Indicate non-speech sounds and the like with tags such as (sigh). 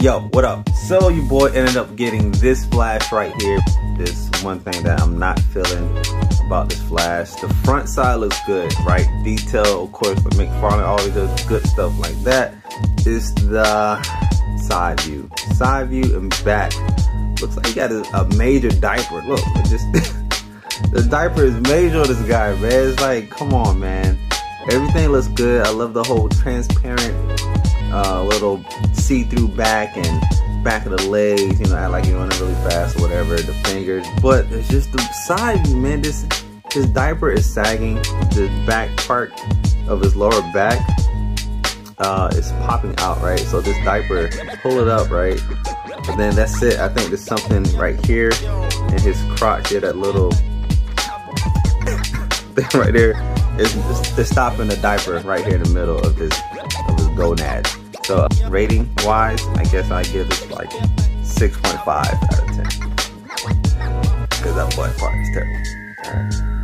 Yo, what up? So your boy ended up getting this flash right here. This one thing that I'm not feeling about this flash. The front side looks good, right? Detail, of course, but McFarlane always does good stuff like that. Is the side view. Side view and back. Looks like he got a, a major diaper. Look, just (laughs) the diaper is major on this guy, man. It's like, come on, man. Everything looks good. I love the whole transparent uh, little see-through back and back of the legs. You know, act like you're running really fast or whatever. The fingers, but it's just the side man. This his diaper is sagging. The back part of his lower back uh, is popping out, right? So this diaper, pull it up, right? And then that's it. I think there's something right here in his crotch here, that little (laughs) thing right there. It's, it's, stopping the diaper right here in the middle of his of his gonad. So rating wise, I guess I give this like 6.5 out of 10. Because that butt part is terrible.